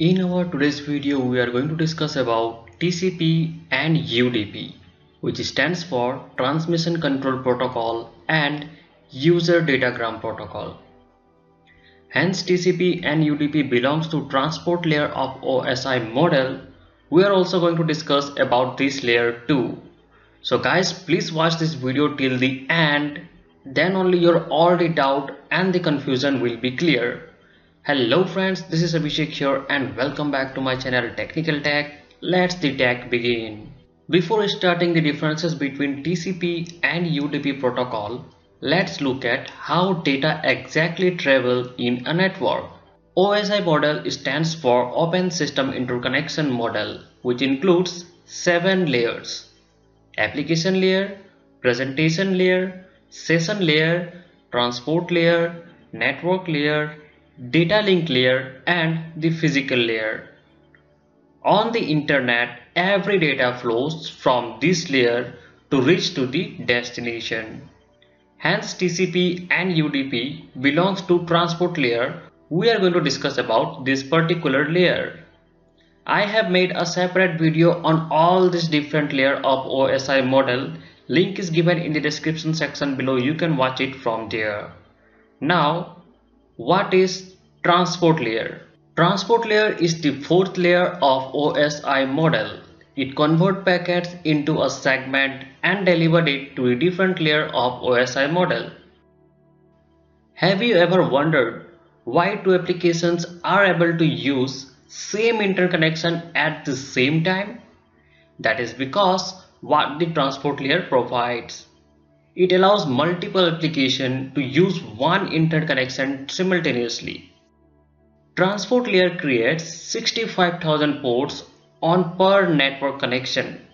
In our today's video, we are going to discuss about TCP and UDP, which stands for Transmission Control Protocol and User Datagram Protocol. Hence, TCP and UDP belongs to transport layer of OSI model. We are also going to discuss about this layer too. So guys, please watch this video till the end. Then only your all the doubt and the confusion will be clear. Hello friends, this is Abhishek here and welcome back to my channel Technical Tech. Let's the tech begin. Before starting the differences between TCP and UDP protocol, let's look at how data exactly travel in a network. OSI model stands for Open System Interconnection Model which includes 7 layers. Application layer, presentation layer, session layer, transport layer, network layer, data link layer and the physical layer. On the internet, every data flows from this layer to reach to the destination. Hence TCP and UDP belongs to transport layer. We are going to discuss about this particular layer. I have made a separate video on all these different layer of OSI model. Link is given in the description section below. You can watch it from there. Now what is transport layer? Transport layer is the fourth layer of OSI model. It converts packets into a segment and delivered it to a different layer of OSI model. Have you ever wondered why two applications are able to use same interconnection at the same time? That is because what the transport layer provides. It allows multiple applications to use one interconnection simultaneously. Transport layer creates 65,000 ports on per network connection.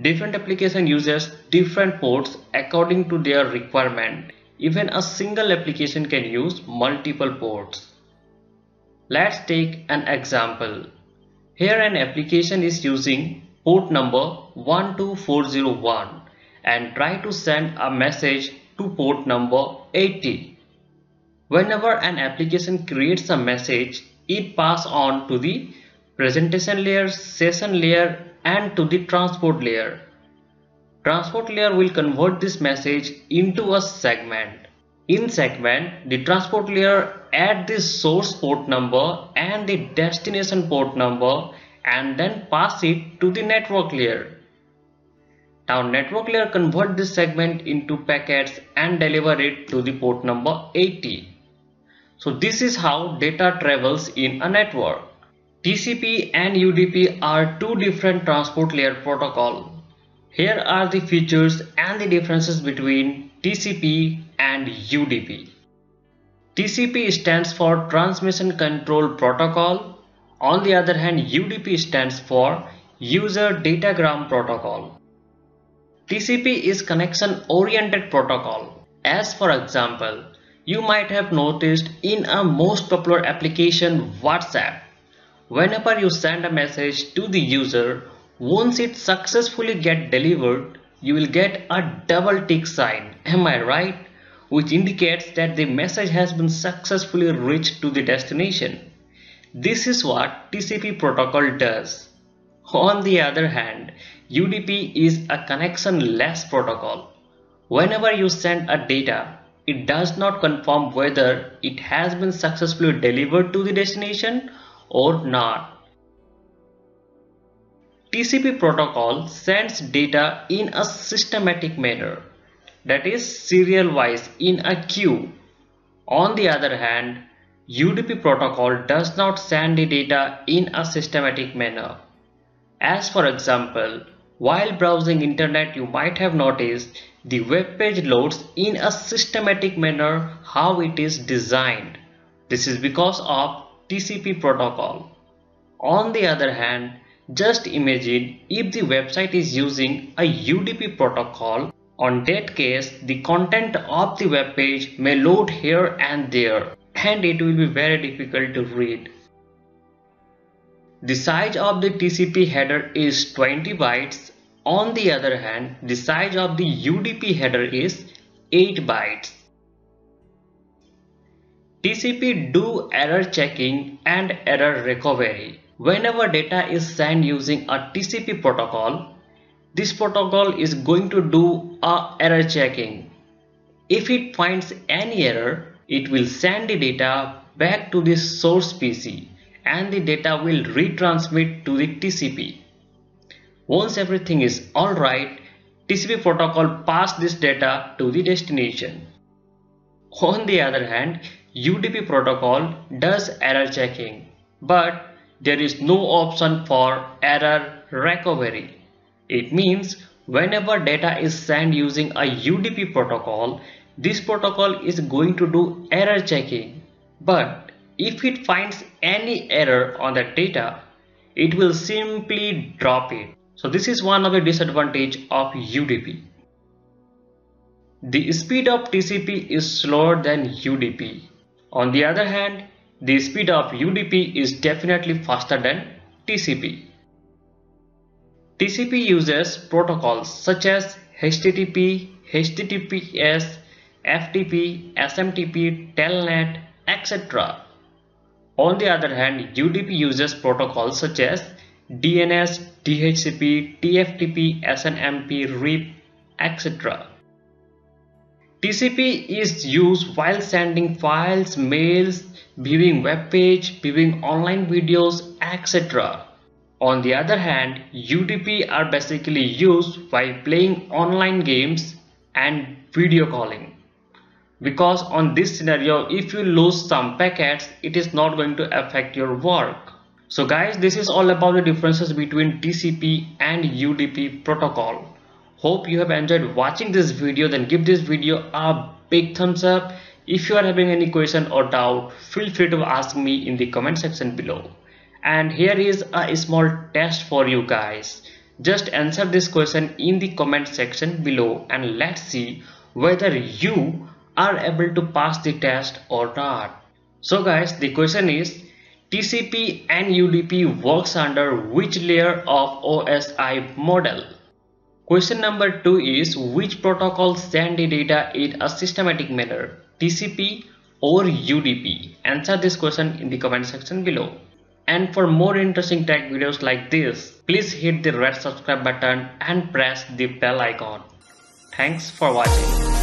Different application uses different ports according to their requirement. Even a single application can use multiple ports. Let's take an example. Here an application is using port number 12401 and try to send a message to port number 80. Whenever an application creates a message, it pass on to the presentation layer, session layer and to the transport layer. Transport layer will convert this message into a segment. In segment, the transport layer add the source port number and the destination port number and then pass it to the network layer. Now network layer convert this segment into packets and deliver it to the port number 80. So this is how data travels in a network. TCP and UDP are two different transport layer protocol. Here are the features and the differences between TCP and UDP. TCP stands for Transmission Control Protocol. On the other hand, UDP stands for User Datagram Protocol. TCP is connection oriented protocol. As for example, you might have noticed in a most popular application WhatsApp, whenever you send a message to the user, once it successfully get delivered, you will get a double tick sign, am I right? Which indicates that the message has been successfully reached to the destination. This is what TCP protocol does. On the other hand, UDP is a connection-less protocol. Whenever you send a data, it does not confirm whether it has been successfully delivered to the destination or not. TCP protocol sends data in a systematic manner, that is serial wise in a queue. On the other hand, UDP protocol does not send the data in a systematic manner. As for example, while browsing internet you might have noticed the web page loads in a systematic manner how it is designed. This is because of TCP protocol. On the other hand, just imagine if the website is using a UDP protocol. On that case, the content of the web page may load here and there and it will be very difficult to read. The size of the TCP header is 20 bytes. On the other hand, the size of the UDP header is 8 bytes. TCP do error checking and error recovery. Whenever data is sent using a TCP protocol, this protocol is going to do a error checking. If it finds any error, it will send the data back to the source PC and the data will retransmit to the TCP. Once everything is alright, TCP protocol pass this data to the destination. On the other hand, UDP protocol does error checking, but there is no option for error recovery. It means whenever data is sent using a UDP protocol, this protocol is going to do error checking. But if it finds any error on the data, it will simply drop it. So this is one of the disadvantage of UDP. The speed of TCP is slower than UDP. On the other hand, the speed of UDP is definitely faster than TCP. TCP uses protocols such as HTTP, HTTPS, FTP, SMTP, Telnet, etc. On the other hand, UDP uses protocols such as DNS, DHCP, TFTP, SNMP, RIP, etc. TCP is used while sending files, mails, viewing web page, viewing online videos, etc. On the other hand, UDP are basically used while playing online games and video calling. Because on this scenario, if you lose some packets, it is not going to affect your work. So guys, this is all about the differences between TCP and UDP protocol. Hope you have enjoyed watching this video then give this video a big thumbs up. If you are having any question or doubt, feel free to ask me in the comment section below. And here is a small test for you guys. Just answer this question in the comment section below and let's see whether you are able to pass the test or not. So guys, the question is TCP and UDP works under which layer of OSI model? Question number 2 is which protocol send the data in a systematic manner TCP or UDP? Answer this question in the comment section below. And for more interesting tech videos like this, please hit the red subscribe button and press the bell icon. Thanks for watching.